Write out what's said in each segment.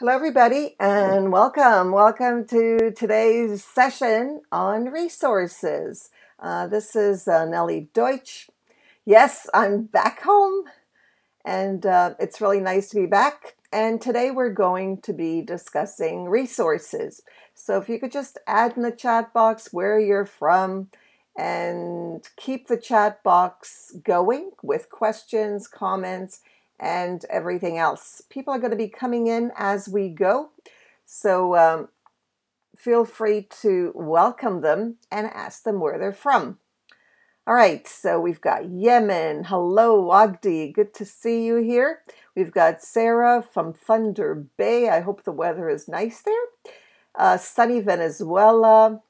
Hello, everybody, and welcome. Welcome to today's session on resources. Uh, this is uh, Nellie Deutsch. Yes, I'm back home, and uh, it's really nice to be back. And today we're going to be discussing resources. So if you could just add in the chat box where you're from and keep the chat box going with questions, comments, and everything else. People are going to be coming in as we go. So um, feel free to welcome them and ask them where they're from. All right, so we've got Yemen. Hello, Wagdi. Good to see you here. We've got Sarah from Thunder Bay. I hope the weather is nice there. Uh, sunny Venezuela.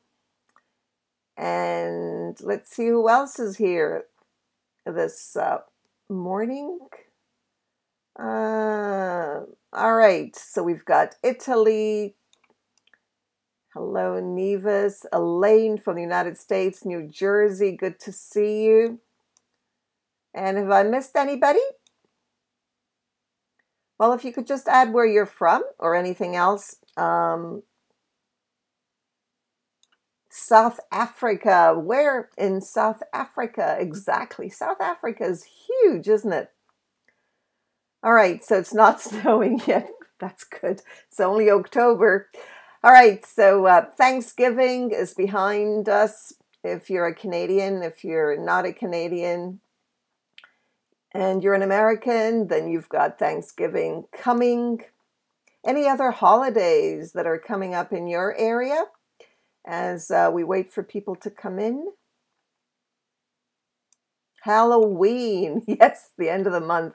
And let's see who else is here this uh, morning. Uh, all right, so we've got Italy. Hello, Nevis. Elaine from the United States, New Jersey. Good to see you. And have I missed anybody? Well, if you could just add where you're from or anything else. Um, South Africa. Where in South Africa exactly? South Africa is huge, isn't it? All right, so it's not snowing yet. That's good. It's only October. All right, so uh, Thanksgiving is behind us. If you're a Canadian, if you're not a Canadian, and you're an American, then you've got Thanksgiving coming. Any other holidays that are coming up in your area as uh, we wait for people to come in? Halloween, yes, the end of the month.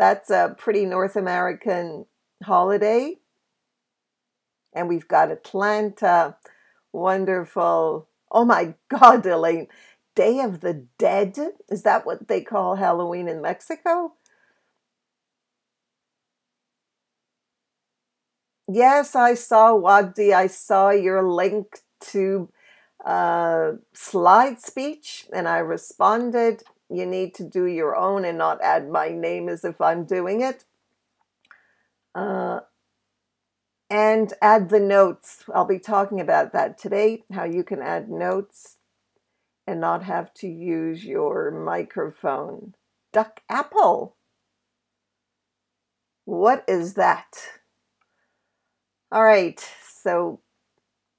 That's a pretty North American holiday. And we've got Atlanta. Wonderful. Oh my God, Elaine. Day of the Dead? Is that what they call Halloween in Mexico? Yes, I saw Wagdi. I saw your link to uh, slide speech, and I responded you need to do your own and not add my name as if I'm doing it. Uh, and add the notes. I'll be talking about that today, how you can add notes and not have to use your microphone. Duck apple. What is that? All right, so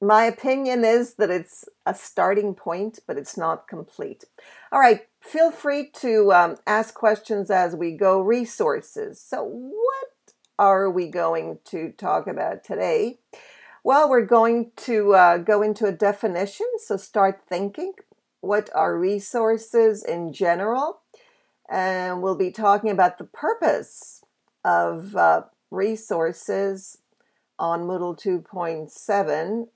my opinion is that it's a starting point, but it's not complete. All right, feel free to um, ask questions as we go. Resources. So, what are we going to talk about today? Well, we're going to uh, go into a definition. So, start thinking. What are resources in general? And we'll be talking about the purpose of uh, resources on Moodle 2.7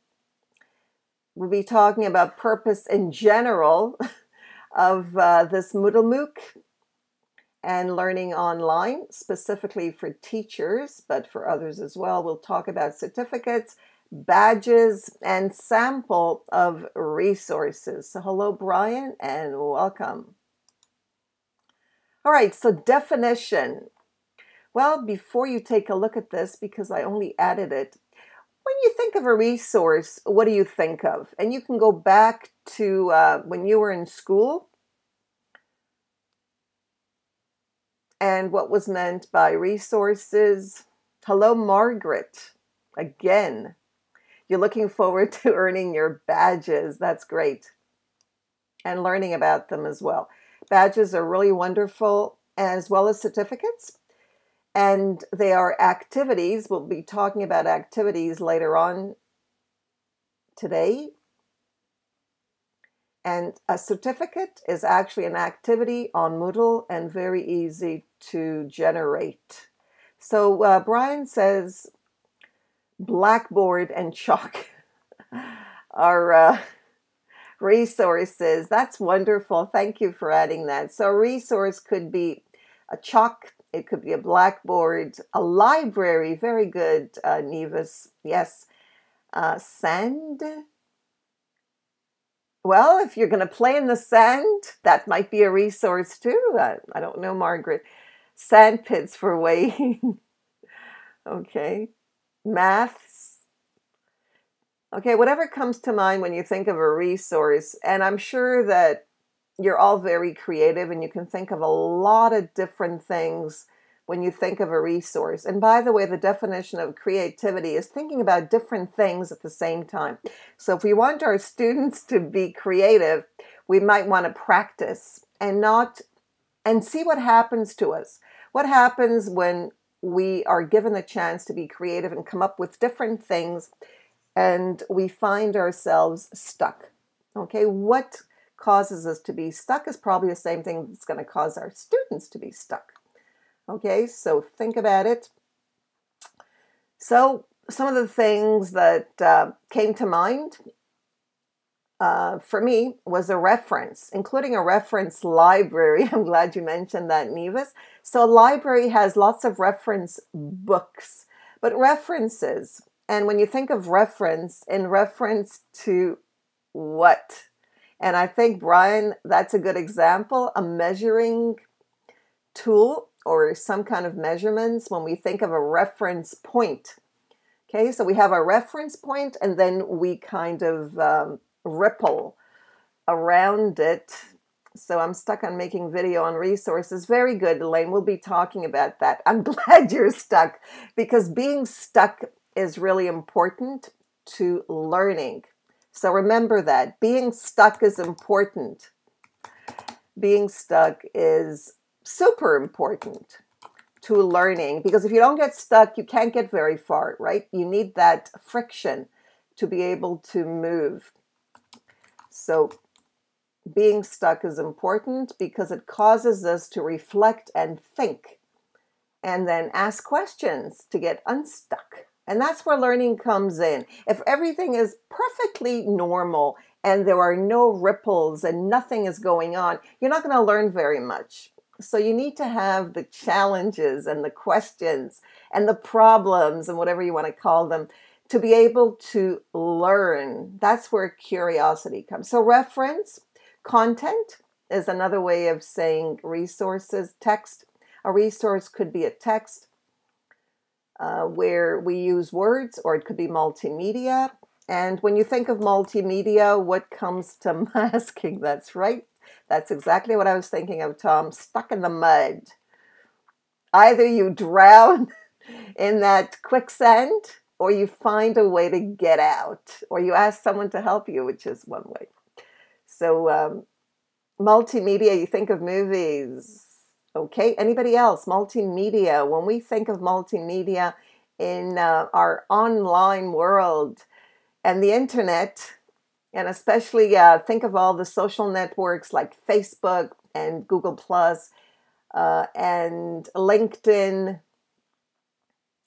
we'll be talking about purpose in general of uh, this Moodle MOOC and learning online, specifically for teachers, but for others as well. We'll talk about certificates, badges, and sample of resources. So, hello, Brian, and welcome. All right, so definition. Well, before you take a look at this, because I only added it when you think of a resource, what do you think of? And you can go back to uh, when you were in school and what was meant by resources. Hello, Margaret. Again, you're looking forward to earning your badges. That's great. And learning about them as well. Badges are really wonderful, as well as certificates and they are activities. We'll be talking about activities later on today. And a certificate is actually an activity on Moodle and very easy to generate. So uh, Brian says Blackboard and chalk are uh, resources. That's wonderful. Thank you for adding that. So a resource could be a chalk it could be a blackboard, a library. Very good, uh, Nevis. Yes. Uh, sand. Well, if you're going to play in the sand, that might be a resource too. I, I don't know, Margaret. Sand pits for weighing. okay. maths. Okay, whatever comes to mind when you think of a resource, and I'm sure that you're all very creative and you can think of a lot of different things when you think of a resource. And by the way, the definition of creativity is thinking about different things at the same time. So if we want our students to be creative, we might want to practice and not and see what happens to us. What happens when we are given the chance to be creative and come up with different things and we find ourselves stuck. Okay, what causes us to be stuck is probably the same thing that's going to cause our students to be stuck. Okay, so think about it. So, some of the things that uh, came to mind uh, for me was a reference, including a reference library. I'm glad you mentioned that, Nevis. So, a library has lots of reference books, but references. And when you think of reference, in reference to what? And I think, Brian, that's a good example a measuring tool or some kind of measurements when we think of a reference point. Okay, so we have a reference point and then we kind of um, ripple around it. So I'm stuck on making video on resources. Very good, Elaine. We'll be talking about that. I'm glad you're stuck because being stuck is really important to learning. So remember that being stuck is important. Being stuck is super important to learning because if you don't get stuck, you can't get very far, right? You need that friction to be able to move. So, being stuck is important because it causes us to reflect and think and then ask questions to get unstuck. And that's where learning comes in. If everything is perfectly normal and there are no ripples and nothing is going on, you're not going to learn very much so you need to have the challenges and the questions and the problems and whatever you want to call them to be able to learn. That's where curiosity comes. So, reference, content is another way of saying resources, text. A resource could be a text uh, where we use words, or it could be multimedia. And when you think of multimedia, what comes to masking? That's right, that's exactly what I was thinking of, Tom. Stuck in the mud. Either you drown in that quicksand or you find a way to get out or you ask someone to help you, which is one way. So, um, multimedia, you think of movies. Okay, anybody else? Multimedia. When we think of multimedia in uh, our online world and the internet, and especially uh, think of all the social networks like Facebook and Google Plus uh, and LinkedIn,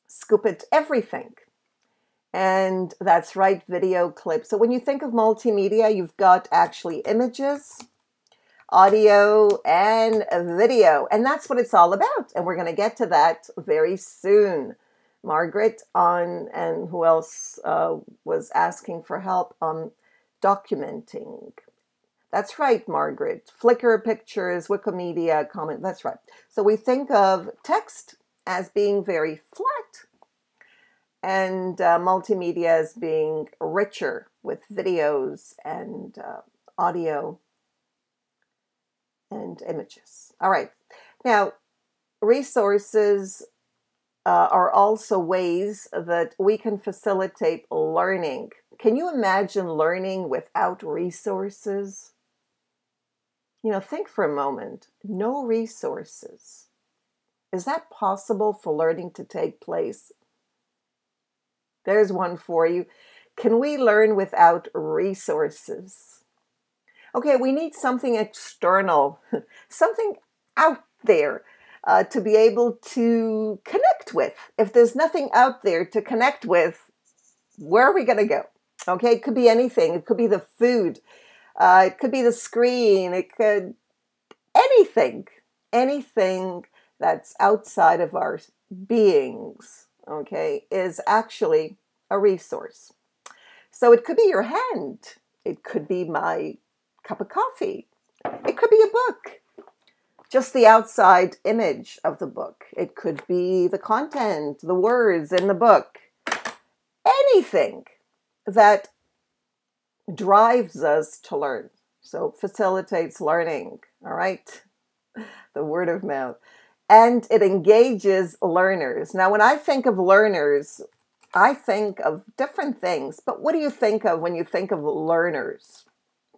Scoop.it, everything. And that's right, video clips. So when you think of multimedia, you've got actually images, audio, and video. And that's what it's all about. And we're going to get to that very soon. Margaret on, and who else uh, was asking for help on documenting. That's right, Margaret. Flickr pictures, Wikimedia Commons. That's right. So we think of text as being very flat and uh, multimedia as being richer with videos and uh, audio and images. All right. Now, resources uh, are also ways that we can facilitate learning can you imagine learning without resources? You know, think for a moment. No resources. Is that possible for learning to take place? There's one for you. Can we learn without resources? Okay, we need something external, something out there uh, to be able to connect with. If there's nothing out there to connect with, where are we going to go? Okay, it could be anything. It could be the food. Uh, it could be the screen. It could anything, anything that's outside of our beings. Okay, is actually a resource. So it could be your hand. It could be my cup of coffee. It could be a book. Just the outside image of the book. It could be the content, the words in the book. anything that drives us to learn. So facilitates learning, all right? The word of mouth. And it engages learners. Now, when I think of learners, I think of different things, but what do you think of when you think of learners?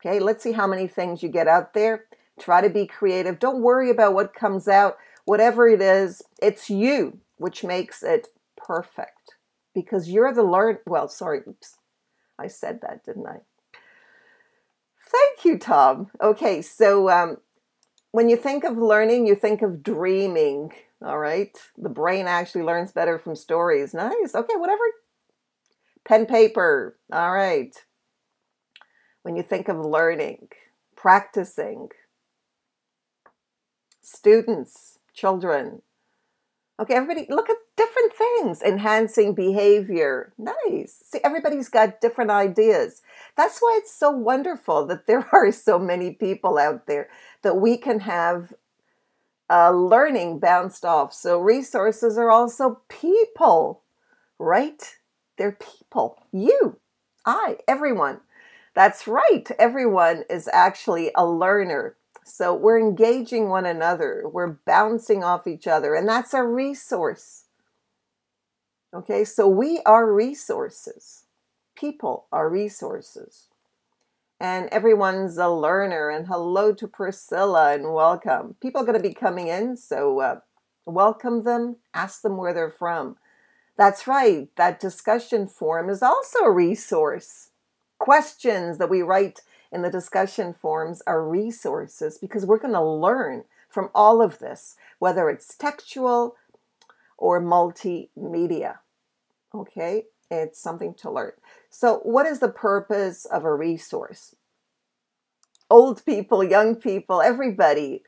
Okay, let's see how many things you get out there. Try to be creative. Don't worry about what comes out. Whatever it is, it's you which makes it perfect because you're the learn. Well, sorry, oops, I said that, didn't I? Thank you, Tom. Okay, so um, when you think of learning, you think of dreaming. All right, the brain actually learns better from stories. Nice. Okay, whatever. Pen, paper. All right. When you think of learning, practicing, students, children, Okay, everybody, look at different things. Enhancing behavior. Nice. See, everybody's got different ideas. That's why it's so wonderful that there are so many people out there that we can have uh, learning bounced off. So, resources are also people, right? They're people. You, I, everyone. That's right. Everyone is actually a learner. So we're engaging one another, we're bouncing off each other, and that's a resource. Okay, so we are resources. People are resources. And everyone's a learner. And hello to Priscilla and welcome. People are going to be coming in, so uh, welcome them, ask them where they're from. That's right, that discussion forum is also a resource. Questions that we write in the discussion forums are resources because we're going to learn from all of this, whether it's textual or multimedia. Okay, it's something to learn. So, what is the purpose of a resource? Old people, young people, everybody.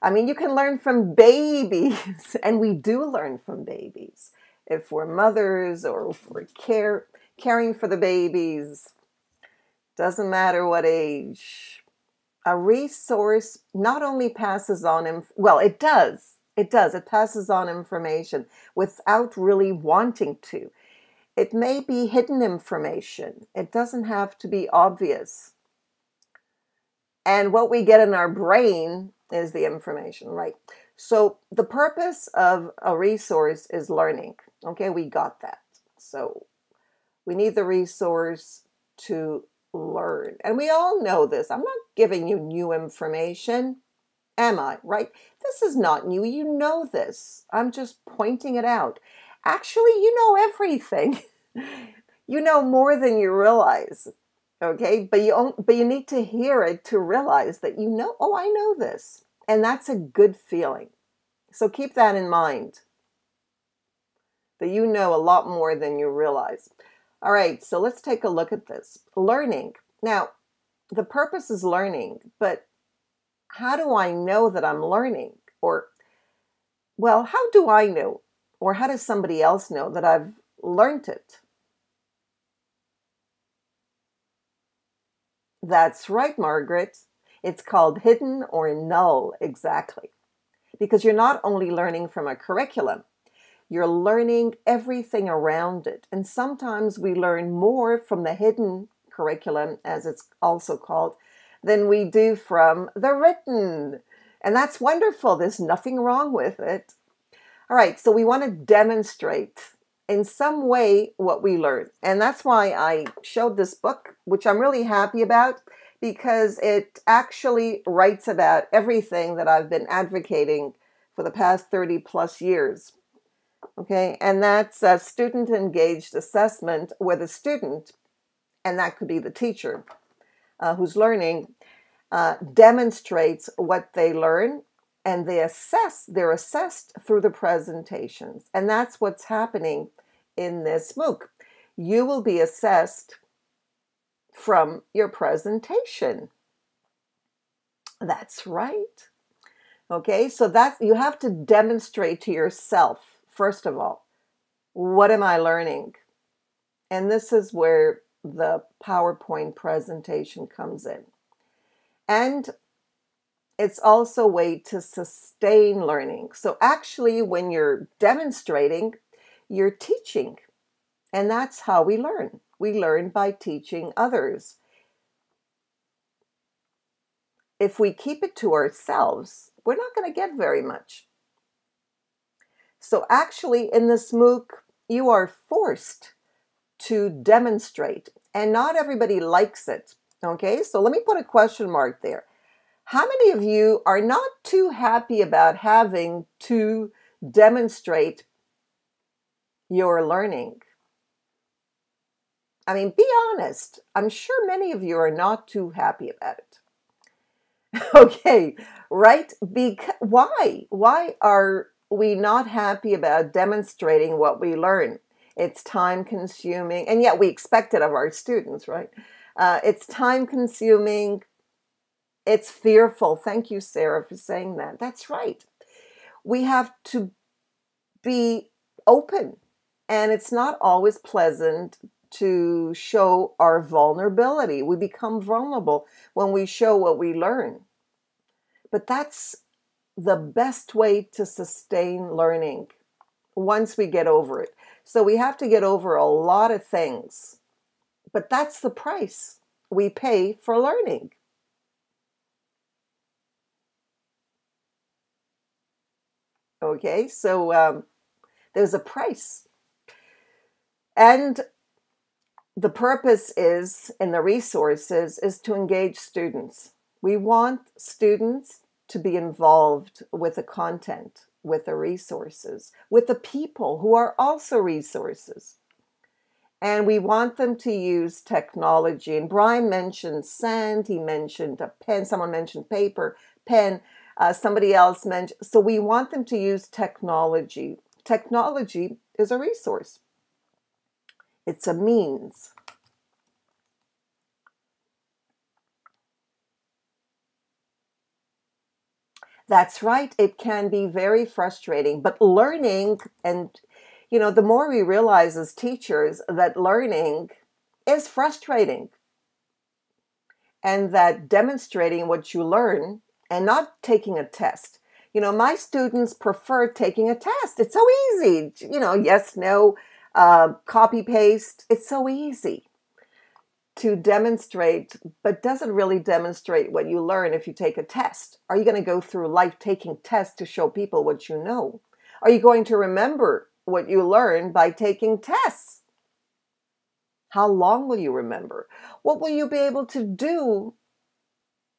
I mean, you can learn from babies, and we do learn from babies. If we're mothers or if we're care, caring for the babies, doesn't matter what age. A resource not only passes on, inf- well, it does. It does. It passes on information without really wanting to. It may be hidden information. It doesn't have to be obvious. And what we get in our brain is the information, right? So the purpose of a resource is learning. Okay, we got that. So we need the resource to learn. And we all know this. I'm not giving you new information, am I? Right? This is not new. You know this. I'm just pointing it out. Actually, you know everything. you know more than you realize. Okay? But you but you need to hear it to realize that you know, oh, I know this. And that's a good feeling. So keep that in mind. That you know a lot more than you realize. All right, so let's take a look at this. Learning. Now, the purpose is learning, but how do I know that I'm learning? Or, well, how do I know? Or how does somebody else know that I've learned it? That's right, Margaret. It's called hidden or null, exactly. Because you're not only learning from a curriculum, you're learning everything around it. And sometimes we learn more from the hidden curriculum, as it's also called, than we do from the written. And that's wonderful. There's nothing wrong with it. All right, so we want to demonstrate in some way what we learn. And that's why I showed this book, which I'm really happy about because it actually writes about everything that I've been advocating for the past 30 plus years. Okay, and that's a student engaged assessment where the student, and that could be the teacher uh, who's learning, uh, demonstrates what they learn and they assess, they're assessed through the presentations. And that's what's happening in this MOOC. You will be assessed from your presentation. That's right. Okay, so that you have to demonstrate to yourself first of all, what am I learning? And this is where the PowerPoint presentation comes in. And it's also a way to sustain learning. So actually, when you're demonstrating, you're teaching. And that's how we learn. We learn by teaching others. If we keep it to ourselves, we're not going to get very much. So, actually, in this MOOC, you are forced to demonstrate, and not everybody likes it. Okay, so let me put a question mark there. How many of you are not too happy about having to demonstrate your learning? I mean, be honest. I'm sure many of you are not too happy about it. okay, right? Because why? Why are we not happy about demonstrating what we learn? It's time consuming, and yet we expect it of our students, right? Uh, it's time consuming. It's fearful. Thank you, Sarah, for saying that. That's right. We have to be open, and it's not always pleasant to show our vulnerability. We become vulnerable when we show what we learn. But that's the best way to sustain learning once we get over it. So we have to get over a lot of things. But that's the price we pay for learning. Okay, so um, there's a price. And the purpose is, and the resources, is to engage students. We want students to be involved with the content, with the resources, with the people who are also resources. And we want them to use technology. And Brian mentioned sand, he mentioned a pen, someone mentioned paper, pen, uh, somebody else mentioned. So we want them to use technology. Technology is a resource. It's a means. That's right. It can be very frustrating, but learning and you know, the more we realize as teachers that learning is frustrating and that demonstrating what you learn and not taking a test. You know, my students prefer taking a test. It's so easy. You know, yes, no, uh, copy paste. It's so easy to demonstrate, but doesn't really demonstrate what you learn if you take a test. Are you going to go through life taking tests to show people what you know? Are you going to remember what you learn by taking tests? How long will you remember? What will you be able to do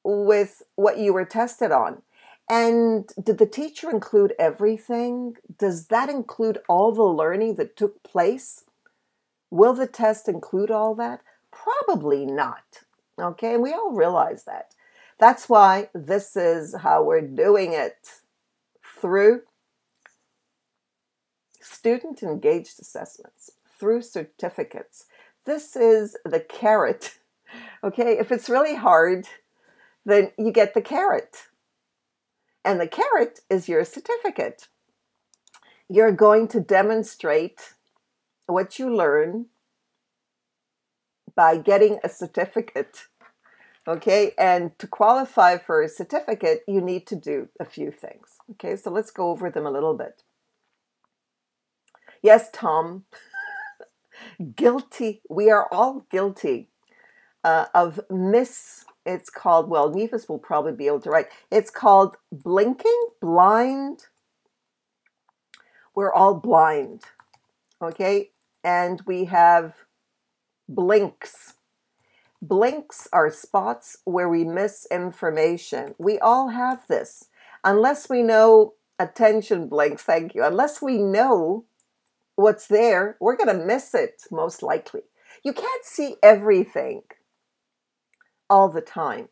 with what you were tested on? And did the teacher include everything? Does that include all the learning that took place? Will the test include all that? Probably not. Okay, and we all realize that. That's why this is how we're doing it through student engaged assessments, through certificates. This is the carrot. Okay, if it's really hard, then you get the carrot and the carrot is your certificate. You're going to demonstrate what you learn by getting a certificate. Okay, and to qualify for a certificate, you need to do a few things. Okay, so let's go over them a little bit. Yes, Tom, guilty. We are all guilty uh, of miss it's called, well, Nevis will probably be able to write. It's called Blinking Blind. We're all blind, okay? And we have blinks. Blinks are spots where we miss information. We all have this. Unless we know, attention blinks, thank you. Unless we know what's there, we're going to miss it most likely. You can't see everything all the time.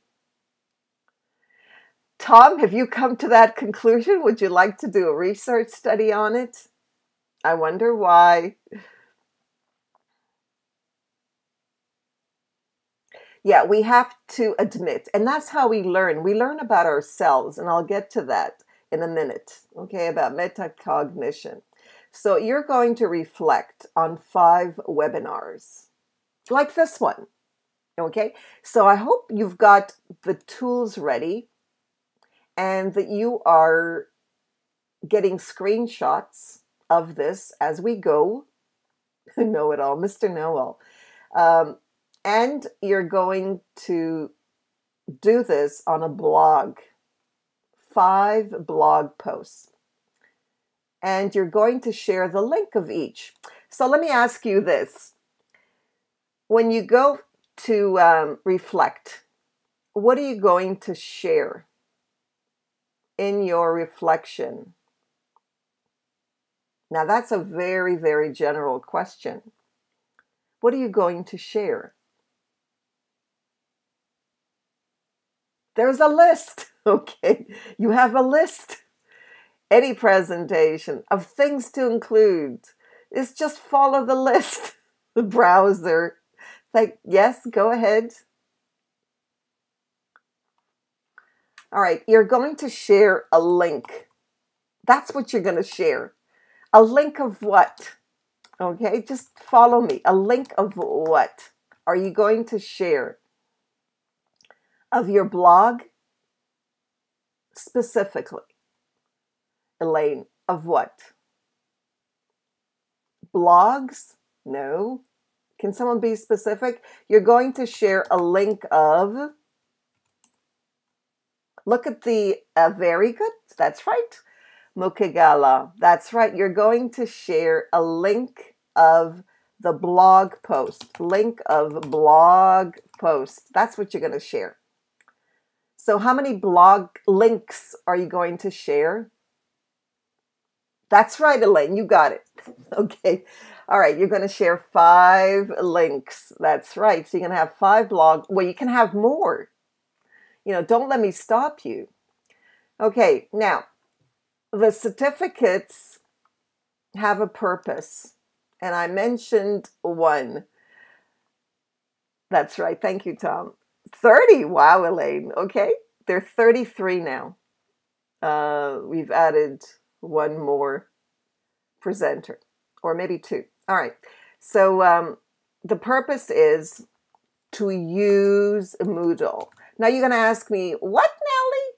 Tom, have you come to that conclusion? Would you like to do a research study on it? I wonder why. Yeah, we have to admit, and that's how we learn. We learn about ourselves, and I'll get to that in a minute, okay, about metacognition. So you're going to reflect on five webinars, like this one. Okay, so I hope you've got the tools ready and that you are getting screenshots of this as we go. know it all, Mr. Know All. Um, and you're going to do this on a blog, five blog posts. And you're going to share the link of each. So let me ask you this. When you go to um, reflect, what are you going to share in your reflection? Now, that's a very, very general question. What are you going to share? There's a list, okay? You have a list. Any presentation of things to include is just follow the list. The browser. Like, yes, go ahead. All right, you're going to share a link. That's what you're going to share. A link of what? Okay, just follow me. A link of what are you going to share? Of your blog? Specifically. Elaine, of what? Blogs? No. Can someone be specific? You're going to share a link of. Look at the uh, very good. That's right. Mukigala. That's right. You're going to share a link of the blog post. Link of blog post. That's what you're going to share. So, how many blog links are you going to share? That's right, Elaine. You got it. Okay. All right. You're going to share five links. That's right. So, you're going to have five blog. Well, you can have more. You know, don't let me stop you. Okay. Now, the certificates have a purpose, and I mentioned one. That's right. Thank you, Tom. 30. Wow, Elaine. Okay. They're 33 now. Uh, we've added one more presenter, or maybe two. All right. So um, the purpose is to use Moodle. Now you're going to ask me, what, Nellie?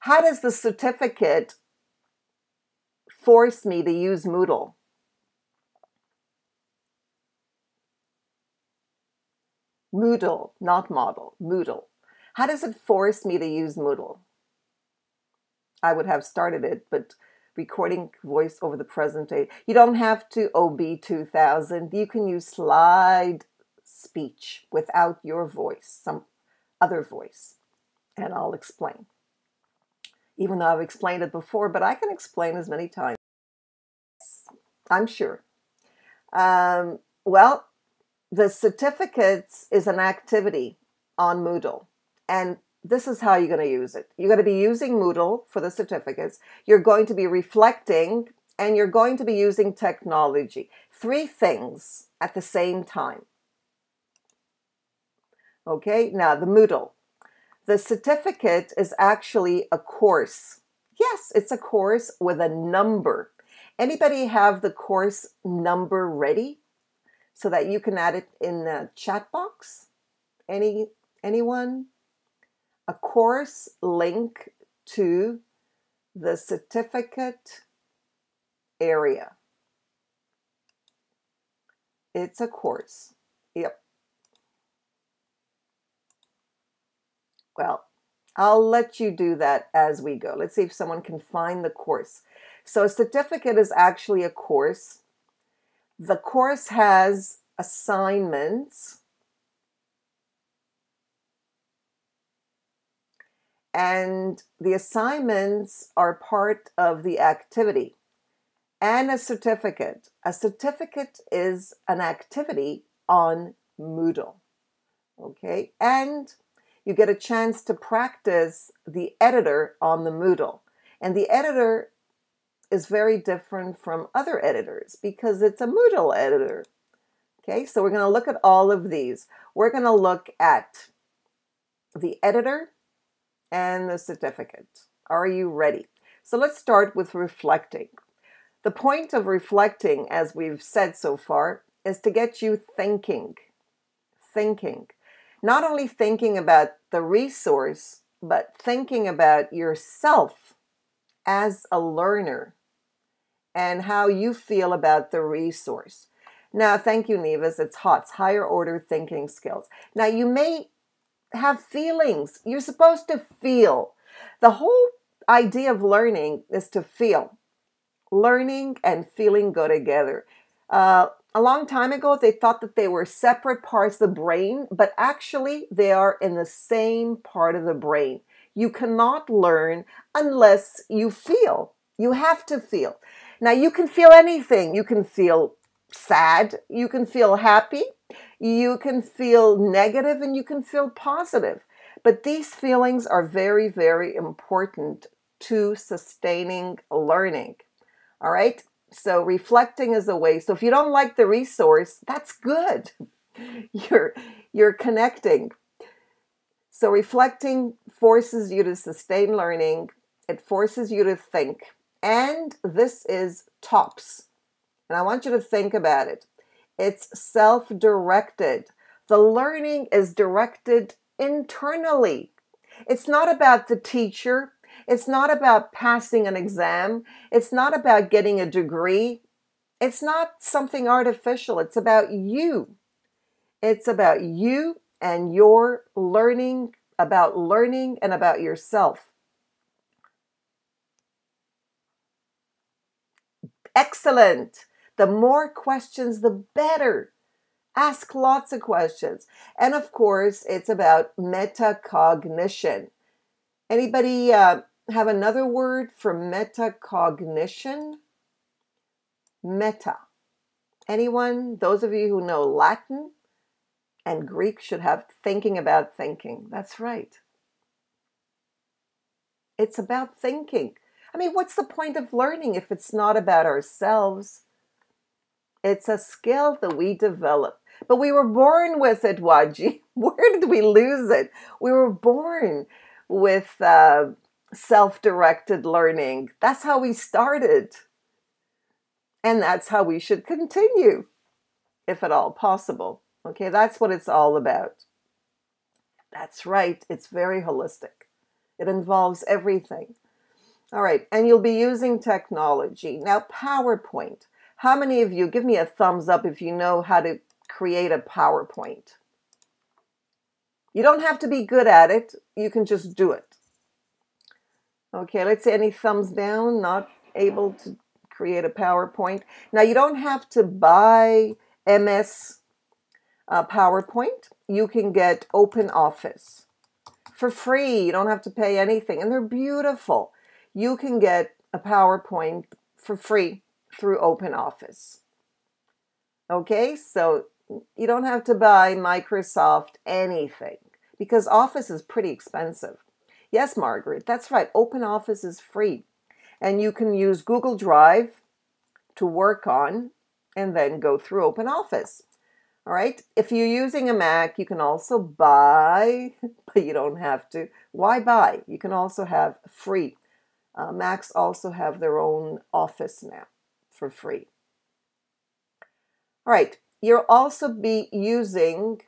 How does the certificate force me to use Moodle. Moodle, not model, Moodle. How does it force me to use Moodle? I would have started it, but recording voice over the present day. You don't have to OB 2000. You can use slide speech without your voice, some other voice, and I'll explain even though I've explained it before, but I can explain as many times. I'm sure. Um, well, the certificates is an activity on Moodle, and this is how you're going to use it. You're going to be using Moodle for the certificates. You're going to be reflecting, and you're going to be using technology. Three things at the same time. Okay, now the Moodle. The certificate is actually a course. Yes, it's a course with a number. Anybody have the course number ready so that you can add it in the chat box? Any anyone? A course link to the certificate area. It's a course. Yep. Well, I'll let you do that as we go. Let's see if someone can find the course. So, a certificate is actually a course. The course has assignments. And the assignments are part of the activity and a certificate. A certificate is an activity on Moodle. Okay, and you get a chance to practice the editor on the Moodle. And the editor is very different from other editors because it's a Moodle editor. Okay, so we're going to look at all of these. We're going to look at the editor and the certificate. Are you ready? So let's start with reflecting. The point of reflecting, as we've said so far, is to get you thinking. Thinking not only thinking about the resource, but thinking about yourself as a learner and how you feel about the resource. Now, thank you, Nevis. It's HOTS, higher order thinking skills. Now, you may have feelings. You're supposed to feel. The whole idea of learning is to feel. Learning and feeling go together. Uh, a long time ago, they thought that they were separate parts of the brain, but actually, they are in the same part of the brain. You cannot learn unless you feel. You have to feel. Now, you can feel anything. You can feel sad, you can feel happy, you can feel negative, and you can feel positive. But these feelings are very, very important to sustaining learning. All right. So reflecting is a way. So if you don't like the resource, that's good. You're you're connecting. So reflecting forces you to sustain learning. It forces you to think. And this is TOPS. And I want you to think about it. It's self-directed. The learning is directed internally. It's not about the teacher. It's not about passing an exam. It's not about getting a degree. It's not something artificial. It's about you. It's about you and your learning, about learning and about yourself. Excellent. The more questions, the better. Ask lots of questions. And of course, it's about metacognition. Anybody uh, have another word for metacognition? Meta. Anyone? Those of you who know Latin and Greek should have thinking about thinking. That's right. It's about thinking. I mean, what's the point of learning if it's not about ourselves? It's a skill that we develop. But we were born with it, Wagdi. Where did we lose it? We were born with uh, self directed learning. That's how we started. And that's how we should continue, if at all possible. Okay, that's what it's all about. That's right, it's very holistic, it involves everything. All right, and you'll be using technology. Now, PowerPoint. How many of you, give me a thumbs up if you know how to create a PowerPoint? You don't have to be good at it, you can just do it. Okay, let's say any thumbs down, not able to create a PowerPoint. Now, you don't have to buy MS uh, PowerPoint. You can get Open Office for free. You don't have to pay anything, and they're beautiful. You can get a PowerPoint for free through Open Office. Okay, so you don't have to buy Microsoft anything because Office is pretty expensive. Yes, Margaret, that's right. Open Office is free. And you can use Google Drive to work on and then go through Open Office. All right. If you're using a Mac, you can also buy, but you don't have to. Why buy? You can also have free. Uh, Macs also have their own Office now for free. All right. You'll also be using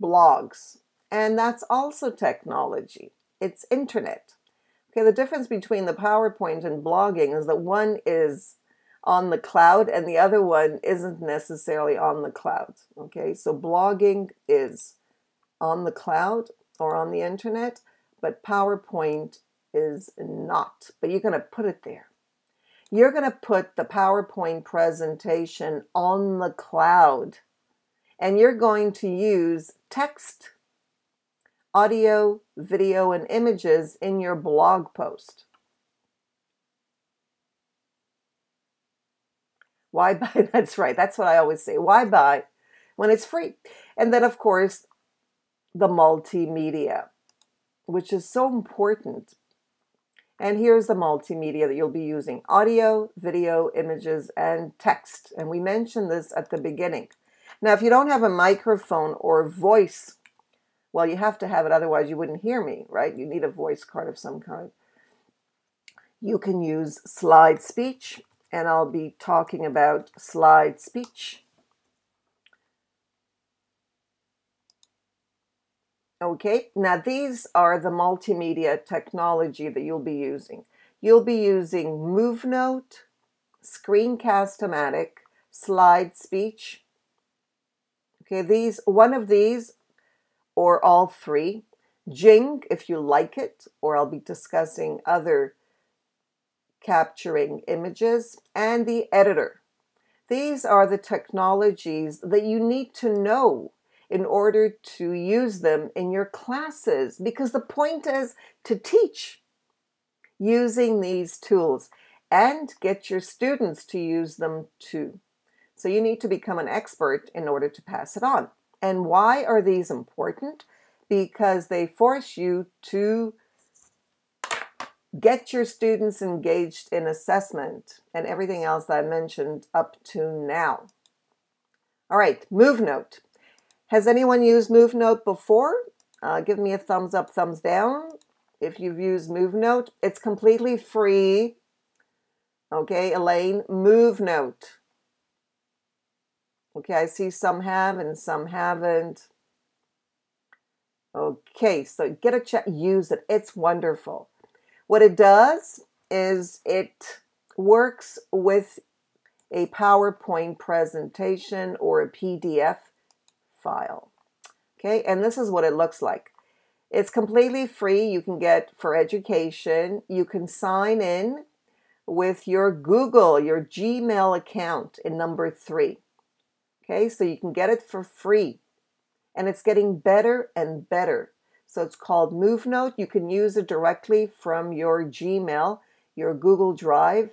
blogs. And that's also technology. It's internet. Okay, the difference between the PowerPoint and blogging is that one is on the cloud and the other one isn't necessarily on the cloud. Okay, so blogging is on the cloud or on the internet, but PowerPoint is not. But you're going to put it there. You're going to put the PowerPoint presentation on the cloud and you're going to use text audio, video, and images in your blog post. Why buy? That's right. That's what I always say. Why buy when it's free? And then, of course, the multimedia, which is so important. And here's the multimedia that you'll be using audio, video, images, and text. And we mentioned this at the beginning. Now, if you don't have a microphone or voice well, you have to have it, otherwise, you wouldn't hear me, right? You need a voice card of some kind. You can use slide speech, and I'll be talking about slide speech. Okay, now these are the multimedia technology that you'll be using. You'll be using MoveNote, Screencast-O-Matic, slide speech. Okay, these one of these or all three. Jing, if you like it, or I'll be discussing other capturing images, and the editor. These are the technologies that you need to know in order to use them in your classes because the point is to teach using these tools and get your students to use them too. So you need to become an expert in order to pass it on. And why are these important? Because they force you to get your students engaged in assessment and everything else that I mentioned up to now. All right, MoveNote. Has anyone used MoveNote before? Uh, give me a thumbs up, thumbs down if you've used MoveNote. It's completely free. Okay, Elaine, MoveNote. Okay, I see some have and some haven't. Okay, so get a check, use it. It's wonderful. What it does is it works with a PowerPoint presentation or a PDF file. Okay, and this is what it looks like. It's completely free. You can get for education. You can sign in with your Google, your Gmail account in number three. Okay, so you can get it for free. And it's getting better and better. So it's called MoveNote. You can use it directly from your Gmail, your Google Drive.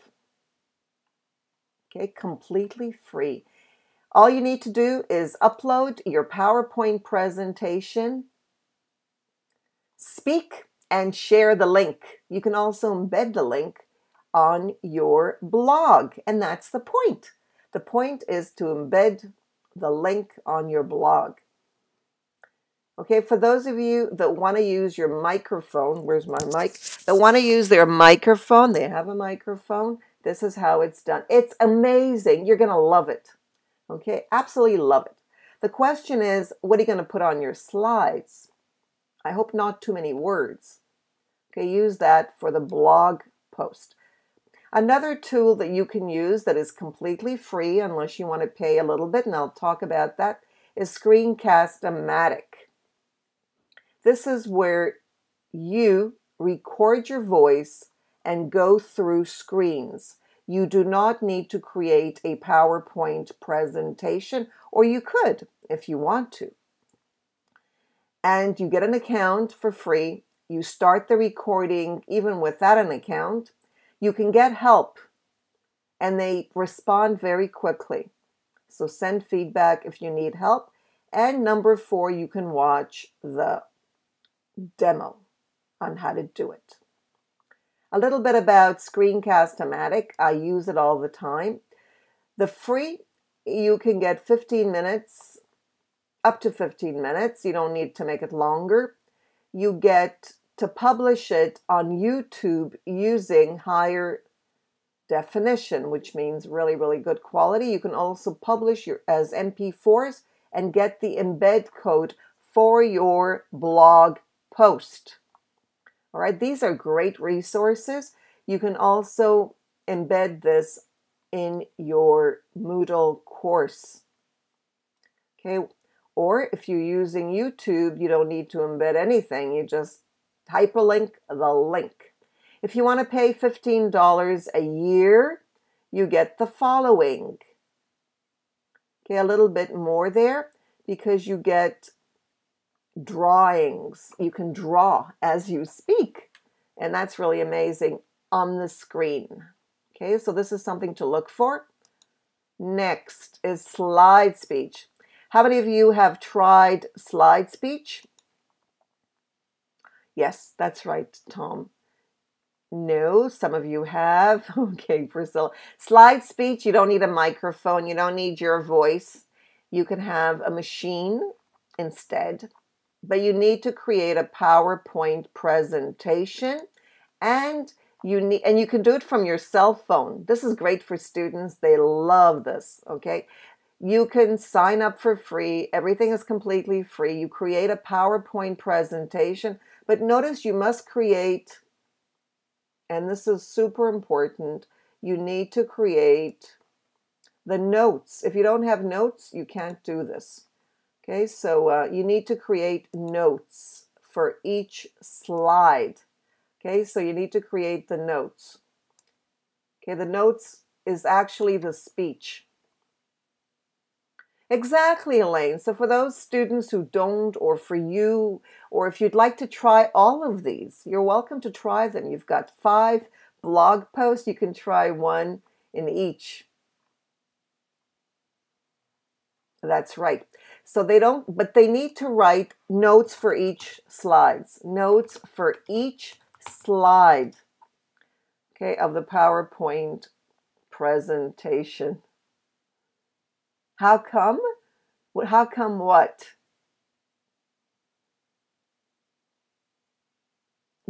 Okay, completely free. All you need to do is upload your PowerPoint presentation, speak, and share the link. You can also embed the link on your blog, and that's the point. The point is to embed the link on your blog. Okay, for those of you that want to use your microphone, where's my mic? That want to use their microphone, they have a microphone. This is how it's done. It's amazing. You're going to love it. Okay, absolutely love it. The question is, what are you going to put on your slides? I hope not too many words. Okay, use that for the blog post. Another tool that you can use that is completely free, unless you want to pay a little bit, and I'll talk about that, is Screencast-O-Matic. This is where you record your voice and go through screens. You do not need to create a PowerPoint presentation, or you could if you want to. And you get an account for free. You start the recording even without an account you can get help and they respond very quickly. So send feedback if you need help. And number four, you can watch the demo on how to do it. A little bit about Screencast-O-Matic. I use it all the time. The free, you can get 15 minutes, up to 15 minutes. You don't need to make it longer. You get to publish it on YouTube using higher definition, which means really, really good quality. You can also publish your as MP4s and get the embed code for your blog post. All right, these are great resources. You can also embed this in your Moodle course. Okay, or if you're using YouTube, you don't need to embed anything. You just hyperlink the link. If you want to pay $15 a year, you get the following. Okay, a little bit more there because you get drawings. You can draw as you speak, and that's really amazing on the screen. Okay, so this is something to look for. Next is slide speech. How many of you have tried slide speech? Yes, that's right, Tom. No, some of you have. Okay, Priscilla. Slide speech, you don't need a microphone, you don't need your voice. You can have a machine instead, but you need to create a PowerPoint presentation and you need and you can do it from your cell phone. This is great for students. They love this, okay? You can sign up for free. Everything is completely free. You create a PowerPoint presentation but notice you must create, and this is super important, you need to create the notes. If you don't have notes, you can't do this. Okay, so uh, you need to create notes for each slide. Okay, so you need to create the notes. Okay, the notes is actually the speech. Exactly, Elaine. So for those students who don't, or for you, or if you'd like to try all of these, you're welcome to try them. You've got five blog posts. You can try one in each. That's right. So they don't, but they need to write notes for each slides. Notes for each slide, okay, of the PowerPoint presentation. How come? How come what?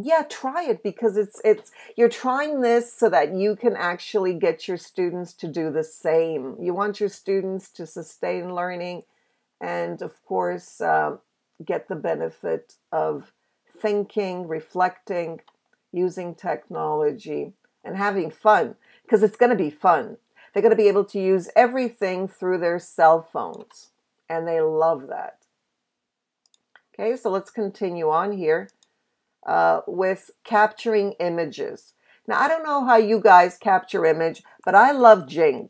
yeah try it because it's it's you're trying this so that you can actually get your students to do the same you want your students to sustain learning and of course uh, get the benefit of thinking reflecting using technology and having fun because it's going to be fun they're going to be able to use everything through their cell phones and they love that okay so let's continue on here uh, with capturing images. Now, I don't know how you guys capture image, but I love Jing.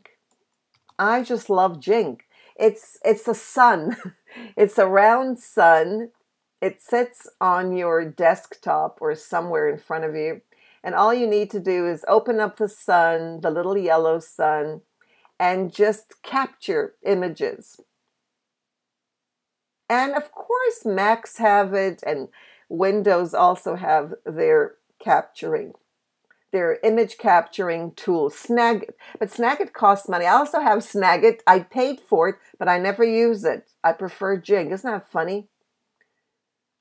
I just love Jing. It's it's a sun. it's a round sun. It sits on your desktop or somewhere in front of you. And all you need to do is open up the sun, the little yellow sun, and just capture images. And of course, Macs have it, and Windows also have their capturing, their image capturing tool, Snagit. But Snagit costs money. I also have Snagit. I paid for it, but I never use it. I prefer Jing. Isn't that funny?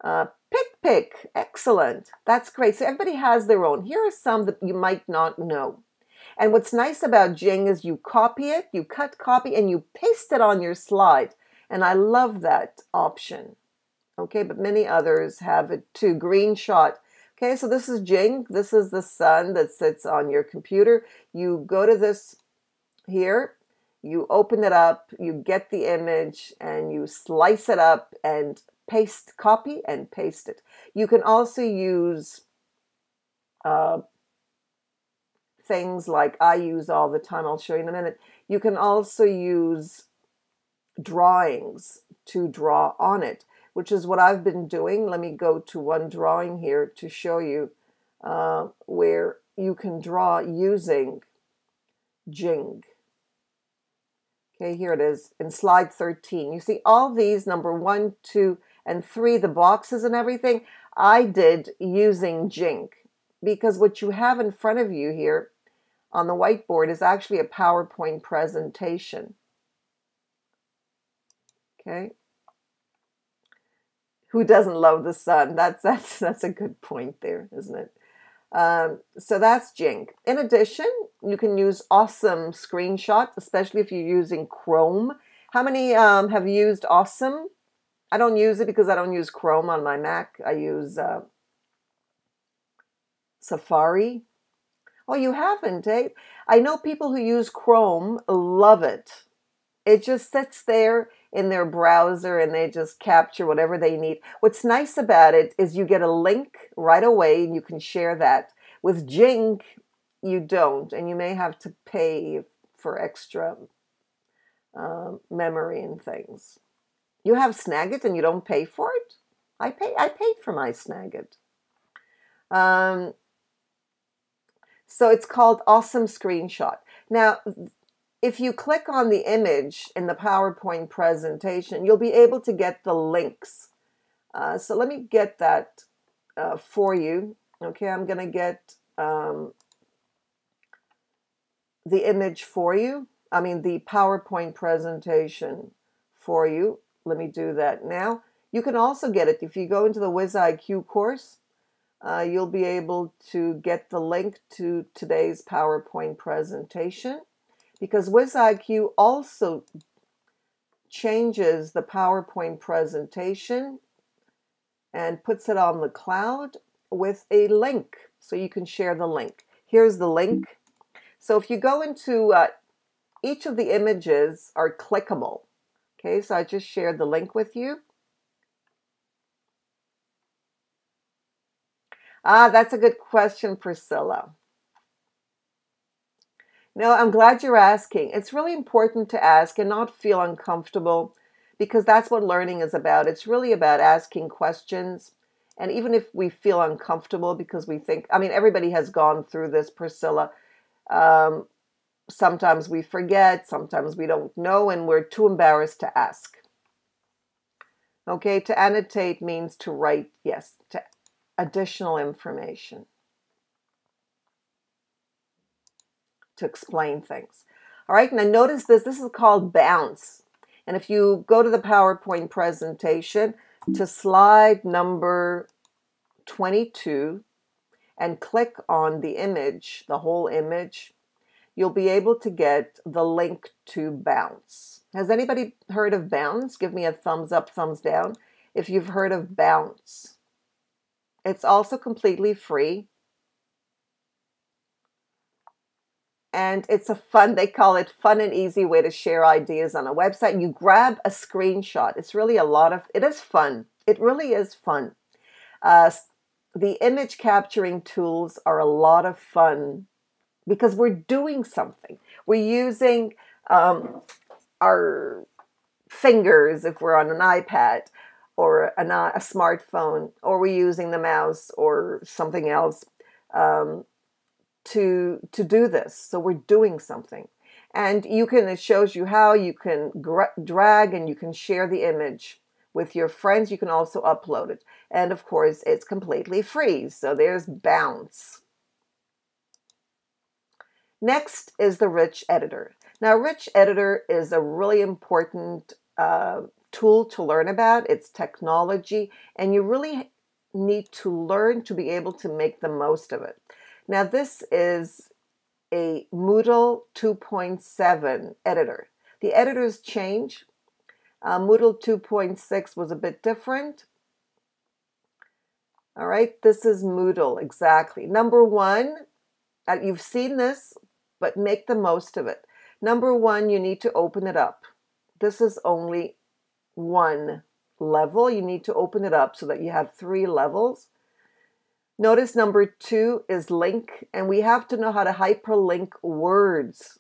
Uh, PicPick, excellent. That's great. So everybody has their own. Here are some that you might not know. And what's nice about Jing is you copy it, you cut copy, and you paste it on your slide. And I love that option okay, but many others have it too. Greenshot. Okay, so this is Jing. This is the sun that sits on your computer. You go to this here, you open it up, you get the image, and you slice it up and paste, copy and paste it. You can also use uh, things like I use all the time. I'll show you in a minute. You can also use drawings to draw on it which is what I've been doing. Let me go to one drawing here to show you uh, where you can draw using Jing. Okay, here it is in slide 13. You see all these, number one, two, and three, the boxes and everything, I did using Jing because what you have in front of you here on the whiteboard is actually a PowerPoint presentation. Okay, who doesn't love the sun? That's that's that's a good point there, isn't it? Um, so that's Jing. In addition, you can use Awesome Screenshot, especially if you're using Chrome. How many um, have used Awesome? I don't use it because I don't use Chrome on my Mac. I use uh, Safari. Oh, you haven't, eh? I know people who use Chrome love it. It just sits there in their browser and they just capture whatever they need. What's nice about it is you get a link right away and you can share that. With Jing, you don't, and you may have to pay for extra uh, memory and things. You have Snagit and you don't pay for it. I pay. I paid for my Snagit. Um, so it's called Awesome Screenshot. Now, if you click on the image in the PowerPoint presentation, you'll be able to get the links. Uh, so let me get that uh, for you. Okay, I'm going to get um, the image for you. I mean, the PowerPoint presentation for you. Let me do that now. You can also get it if you go into the WizIQ course. Uh, you'll be able to get the link to today's PowerPoint presentation because WizIQ also changes the PowerPoint presentation and puts it on the cloud with a link so you can share the link. Here's the link. So if you go into uh, each of the images are clickable. Okay, so I just shared the link with you. Ah, that's a good question, Priscilla. No, I'm glad you're asking. It's really important to ask and not feel uncomfortable because that's what learning is about. It's really about asking questions. And even if we feel uncomfortable because we think, I mean, everybody has gone through this, Priscilla. Um, sometimes we forget, sometimes we don't know, and we're too embarrassed to ask. Okay, to annotate means to write, yes, to additional information to explain things. All right, now notice this. This is called bounce. And if you go to the PowerPoint presentation to slide number 22 and click on the image, the whole image, you'll be able to get the link to Bounce. Has anybody heard of Bounce? Give me a thumbs up, thumbs down if you've heard of Bounce. It's also completely free. And it's a fun, they call it fun and easy way to share ideas on a website. You grab a screenshot. It's really a lot of, it is fun. It really is fun. Uh, the image capturing tools are a lot of fun because we're doing something. We're using um, our fingers if we're on an iPad or a, a smartphone, or we're using the mouse or something else um, to to do this. So we're doing something, and you can. It shows you how you can drag and you can share the image with your friends. You can also upload it, and of course, it's completely free. So there's Bounce. Next is the Rich Editor. Now, Rich Editor is a really important uh, tool to learn about, it's technology, and you really need to learn to be able to make the most of it. Now, this is a Moodle 2.7 editor. The editors change. Uh, Moodle 2.6 was a bit different. All right, this is Moodle, exactly. Number one, uh, you've seen this, but make the most of it. Number one, you need to open it up. This is only one level. You need to open it up so that you have three levels. Notice number two is link, and we have to know how to hyperlink words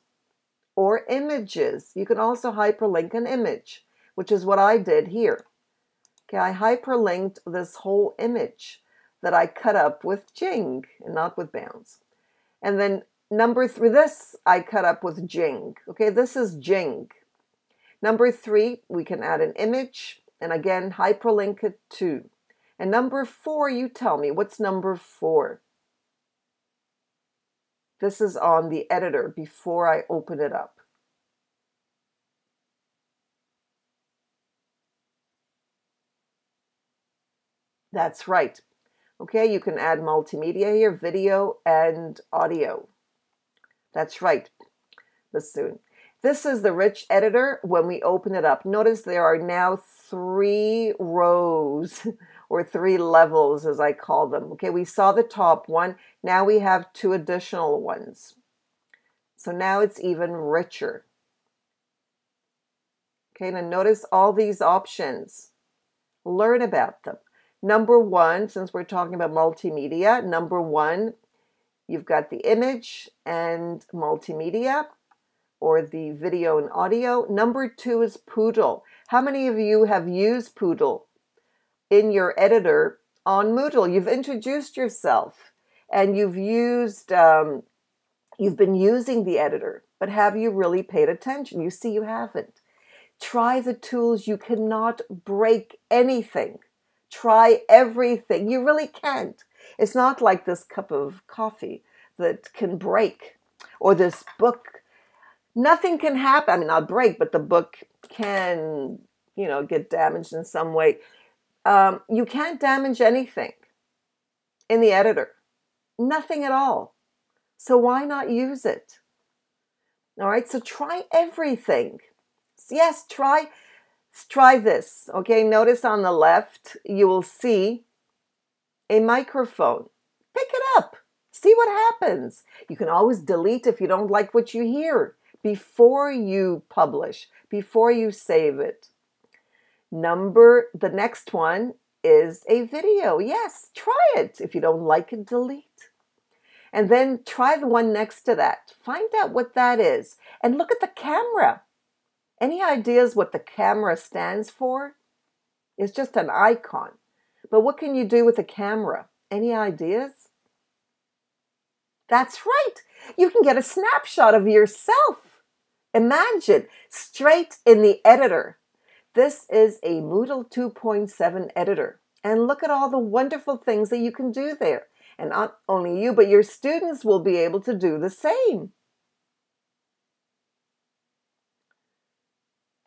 or images. You can also hyperlink an image, which is what I did here. Okay, I hyperlinked this whole image that I cut up with Jing and not with Bounce. And then number three, this I cut up with Jing. Okay, this is Jing. Number three, we can add an image and again, hyperlink it to. And number four, you tell me, what's number four? This is on the editor before I open it up. That's right. Okay, you can add multimedia here, video and audio. That's right, Bassoon. This is the rich editor when we open it up. Notice there are now three rows or three levels as I call them. Okay, we saw the top one. Now we have two additional ones. So now it's even richer. Okay, now notice all these options. Learn about them. Number one, since we're talking about multimedia, number one, you've got the image and multimedia or the video and audio. Number two is Poodll. How many of you have used Poodll in your editor on Moodle? You've introduced yourself and you've used, um, you've been using the editor, but have you really paid attention? You see, you haven't. Try the tools. You cannot break anything. Try everything. You really can't. It's not like this cup of coffee that can break or this book nothing can happen. I mean, not break, but the book can, you know, get damaged in some way. Um, you can't damage anything in the editor, nothing at all. So why not use it? All right, so try everything. Yes, try try this. Okay, notice on the left you will see a microphone. Pick it up. See what happens. You can always delete if you don't like what you hear before you publish, before you save it. Number, the next one is a video. Yes, try it. If you don't like it, delete. And then try the one next to that. Find out what that is and look at the camera. Any ideas what the camera stands for? It's just an icon. But what can you do with a camera? Any ideas? That's right. You can get a snapshot of yourself. Imagine straight in the editor. This is a Moodle 2.7 editor. And look at all the wonderful things that you can do there. And not only you, but your students will be able to do the same.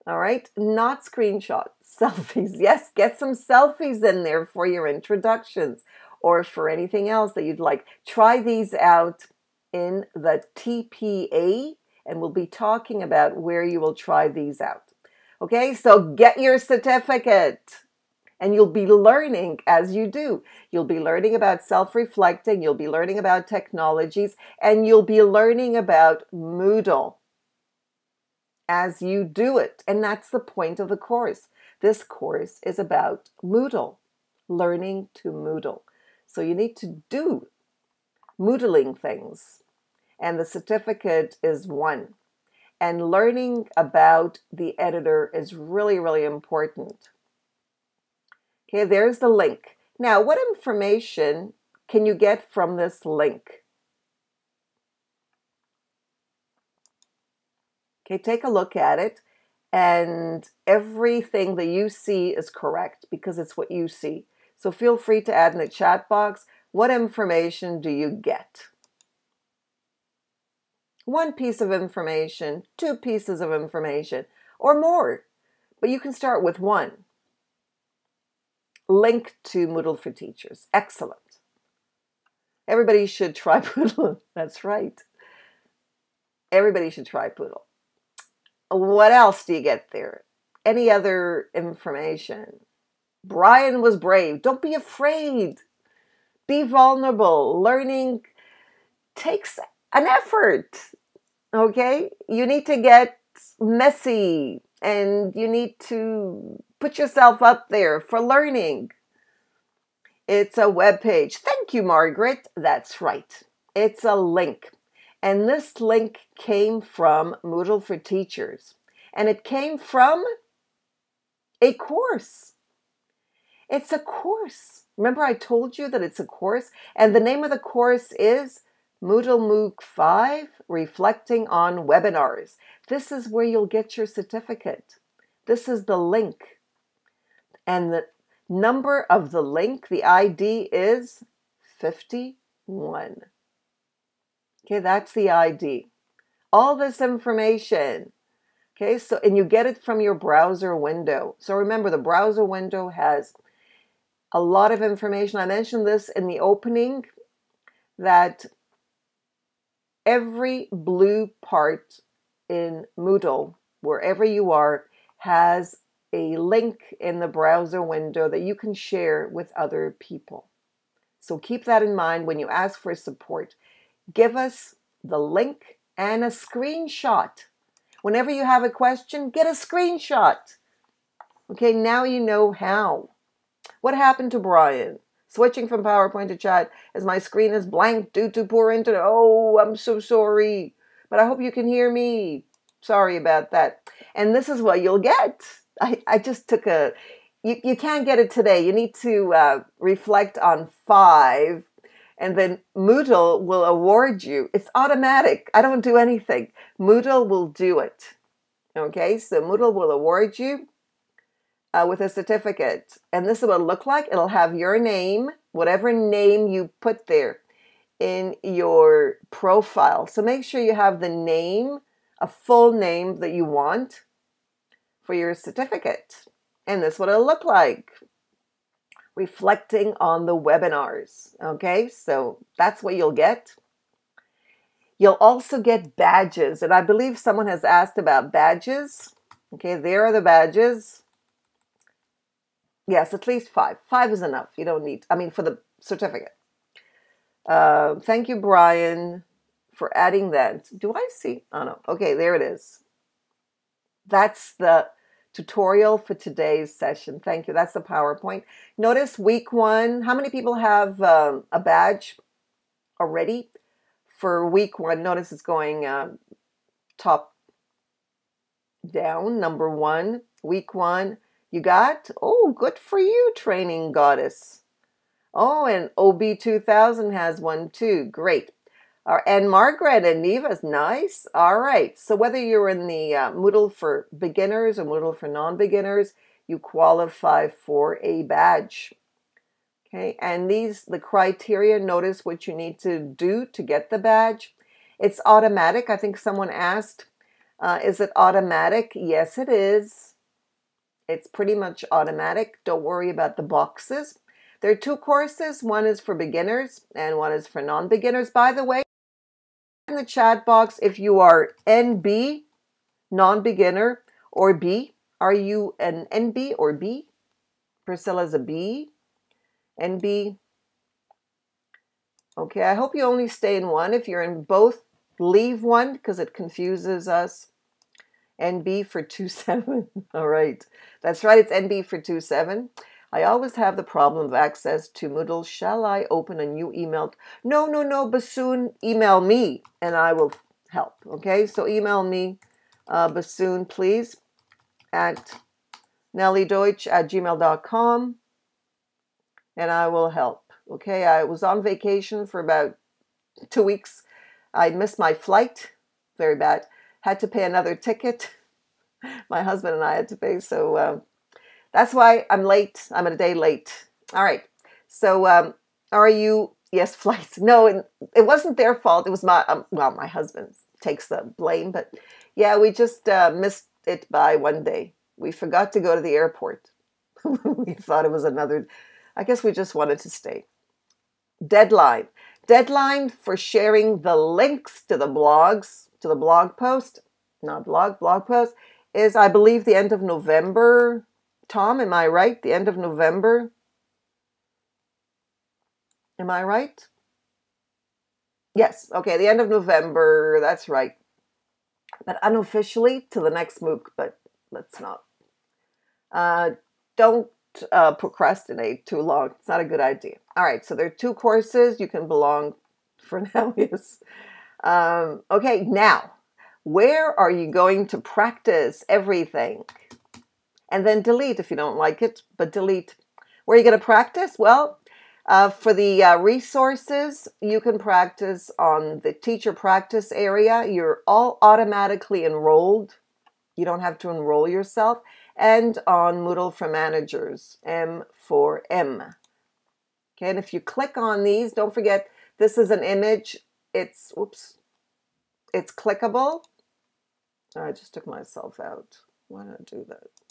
All right, not screenshot, selfies. Yes, get some selfies in there for your introductions or for anything else that you'd like. Try these out in the TPA, and we'll be talking about where you will try these out. Okay, so get your certificate and you'll be learning as you do. You'll be learning about self reflecting, you'll be learning about technologies, and you'll be learning about Moodle as you do it. And that's the point of the course. This course is about Moodle, learning to Moodle. So you need to do Moodling things, and the certificate is one. And learning about the editor is really, really important. Okay, there's the link. Now, what information can you get from this link? Okay, take a look at it, and everything that you see is correct because it's what you see. So feel free to add in the chat box what information do you get? One piece of information, two pieces of information, or more, but you can start with one link to Moodle for Teachers. Excellent. Everybody should try Poodll. That's right. Everybody should try Poodll. What else do you get there? Any other information? Brian was brave. Don't be afraid. Be vulnerable. Learning takes an effort. Okay? You need to get messy and you need to put yourself up there for learning. It's a web page. Thank you, Margaret. That's right. It's a link. And this link came from Moodle for Teachers. And it came from a course. It's a course. Remember, I told you that it's a course? And the name of the course is Moodle MOOC 5 Reflecting on Webinars. This is where you'll get your certificate. This is the link and the number of the link, the ID is 51. Okay, that's the ID. All this information. Okay, so and you get it from your browser window. So remember, the browser window has a lot of information. I mentioned this in the opening that every blue part in Moodle, wherever you are, has a link in the browser window that you can share with other people. So keep that in mind when you ask for support. Give us the link and a screenshot. Whenever you have a question, get a screenshot. Okay, now you know how. What happened to Brian? Switching from PowerPoint to chat as my screen is blank due to poor internet. Oh, I'm so sorry. But I hope you can hear me. Sorry about that. And this is what you'll get. I, I just took a, you, you can't get it today. You need to uh, reflect on five and then Moodle will award you. It's automatic. I don't do anything. Moodle will do it. Okay, so Moodle will award you uh, with a certificate. And this is what it'll look like. It'll have your name, whatever name you put there in your profile. So make sure you have the name, a full name that you want for your certificate. And this is what it'll look like. Reflecting on the webinars. Okay, so that's what you'll get. You'll also get badges. And I believe someone has asked about badges. Okay, there are the badges. Yes, at least five. Five is enough. You don't need, I mean, for the certificate. Uh, thank you, Brian, for adding that. Do I see? Oh no. Okay, there it is. That's the tutorial for today's session. Thank you. That's the PowerPoint. Notice week one. How many people have um, a badge already for week one? Notice it's going uh, top down. Number one, week one. You got? Oh, good for you, training goddess. Oh, and OB2000 has one too. Great. Uh, and Margaret and Neva's nice. All right. So whether you're in the uh, Moodle for beginners or Moodle for non-beginners, you qualify for a badge. Okay. And these, the criteria, notice what you need to do to get the badge. It's automatic. I think someone asked, uh, is it automatic? Yes, it is. It's pretty much automatic. Don't worry about the boxes. There are two courses. One is for beginners and one is for non-beginners. By the way, in the chat box if you are NB, non-beginner, or B. Are you an NB or B? Priscilla's a B. NB. Okay, I hope you only stay in one. If you're in both, leave one because it confuses us. NB for 27. All right. That's right. It's NB for 27. I always have the problem of access to Moodle. Shall I open a new email? No, no, no, Bassoon, email me and I will help. Okay, so email me, uh, Bassoon, please, at nellydeutsch at gmail.com and I will help. Okay, I was on vacation for about two weeks. I missed my flight, very bad. Had to pay another ticket. My husband and I had to pay, so uh, that's why I'm late. I'm a day late. All right. So, um, are you? Yes, flights. No, it wasn't their fault. It was my um, well, my husband takes the blame, but yeah, we just uh, missed it by one day. We forgot to go to the airport. we thought it was another. I guess we just wanted to stay. Deadline. Deadline for sharing the links to the blogs, to the blog post, not blog, blog post, is I believe the end of November Tom, am I right? The end of November? Am I right? Yes, okay, the end of November, that's right. But unofficially to the next MOOC, but let's not. Uh, don't uh, procrastinate too long. It's not a good idea. All right, so there are two courses you can belong for now. Yes. Um, okay, now, where are you going to practice everything? and then delete if you don't like it, but delete. Where are you going to practice? Well, uh, for the uh, resources, you can practice on the teacher practice area. You're all automatically enrolled. You don't have to enroll yourself. And on Moodle for Managers, M4M. Okay, and if you click on these, don't forget this is an image. It's, oops, it's clickable. I just took myself out. Why not do that?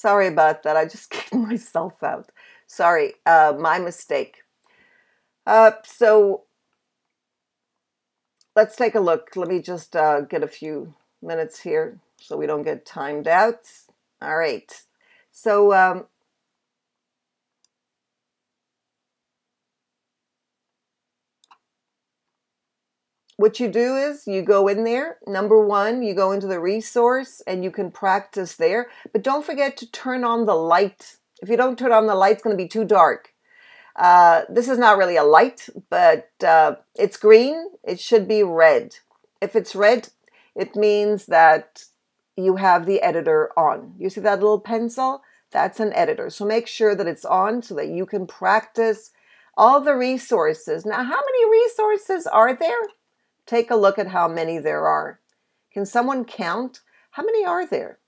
Sorry about that. I just kicked myself out. Sorry, uh, my mistake. Uh, so let's take a look. Let me just uh, get a few minutes here so we don't get timed out. All right. So um, what you do is you go in there. Number one, you go into the resource and you can practice there. But don't forget to turn on the light. If you don't turn on the light, it's going to be too dark. Uh, this is not really a light, but uh, it's green. It should be red. If it's red, it means that you have the editor on. You see that little pencil? That's an editor. So make sure that it's on so that you can practice all the resources. Now, how many resources are there? take a look at how many there are. Can someone count? How many are there?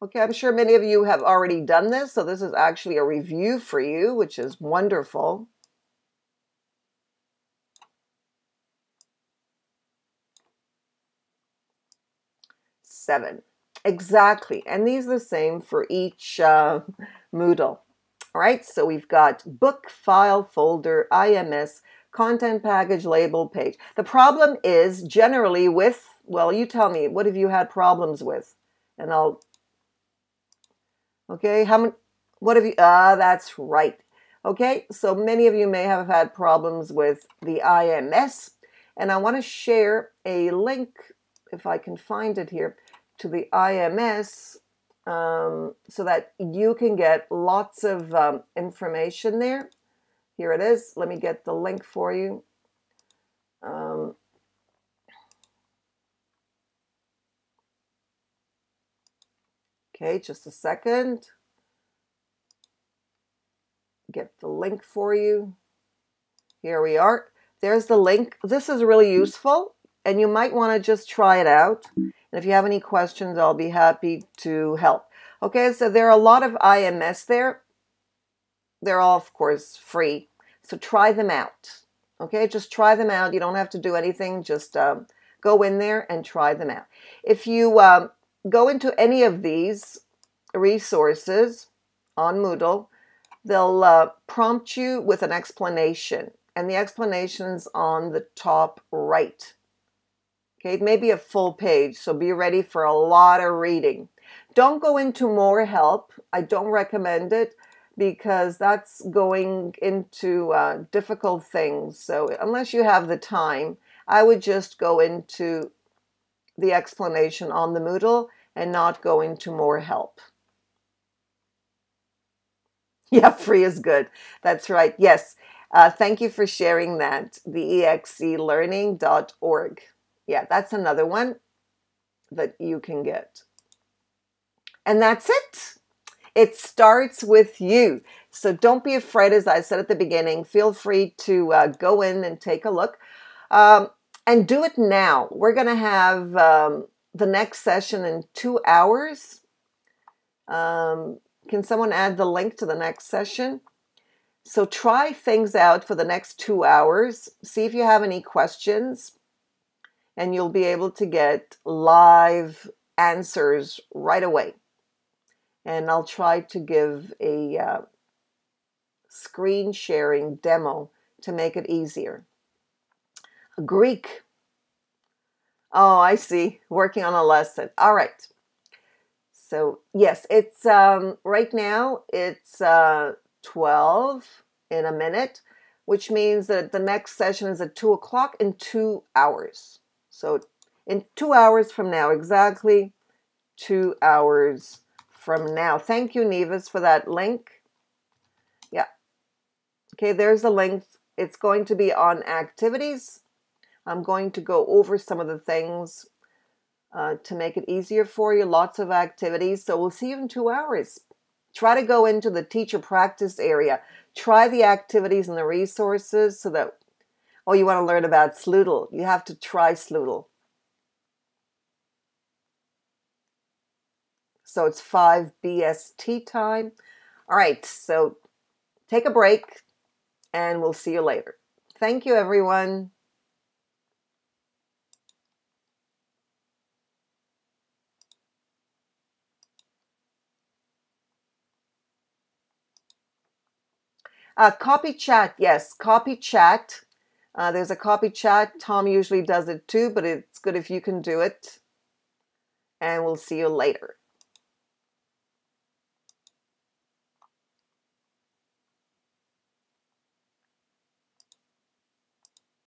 Okay, I'm sure many of you have already done this, so this is actually a review for you, which is wonderful. Seven. Exactly. And these are the same for each uh, Moodle. All right, so we've got book, file, folder, IMS, content package, label, page. The problem is generally with, well, you tell me, what have you had problems with? And I'll, okay, how many, what have you, ah, that's right. Okay, so many of you may have had problems with the IMS, and I want to share a link, if I can find it here, to the IMS um, so that you can get lots of um, information there. Here it is. Let me get the link for you. Um, okay, just a second. Get the link for you. Here we are. There's the link. This is really useful, and you might want to just try it out. And if you have any questions, I'll be happy to help. Okay, so there are a lot of IMS there. They're all, of course, free. So try them out. Okay, just try them out. You don't have to do anything. Just um, go in there and try them out. If you um, go into any of these resources on Moodle, they'll uh, prompt you with an explanation. And the explanation's on the top right. Okay, it may be a full page, so be ready for a lot of reading. Don't go into more help. I don't recommend it because that's going into uh, difficult things. So, unless you have the time, I would just go into the explanation on the Moodle and not go into more help. Yeah, free is good. That's right. Yes. Uh, thank you for sharing that. The exelearning.org yeah, that's another one that you can get. And that's it. It starts with you. So don't be afraid, as I said at the beginning. Feel free to uh, go in and take a look. Um, and do it now. We're going to have um, the next session in two hours. Um, can someone add the link to the next session? So try things out for the next two hours. See if you have any questions and you'll be able to get live answers right away. And I'll try to give a uh, screen sharing demo to make it easier. Greek. Oh, I see. Working on a lesson. All right. So yes, it's um, right now. It's uh, twelve in a minute, which means that the next session is at two o'clock in two hours. So in two hours from now, exactly two hours from now. Thank you, Nevis, for that link. Yeah. Okay, there's the link. It's going to be on activities. I'm going to go over some of the things uh, to make it easier for you. Lots of activities. So we'll see you in two hours. Try to go into the teacher practice area. Try the activities and the resources so that Oh, you want to learn about Sloodle? You have to try Sloodle. So it's 5 BST time. All right, so take a break and we'll see you later. Thank you, everyone. Uh, copy chat, yes, copy chat uh, there's a copy chat. Tom usually does it too, but it's good if you can do it. And we'll see you later.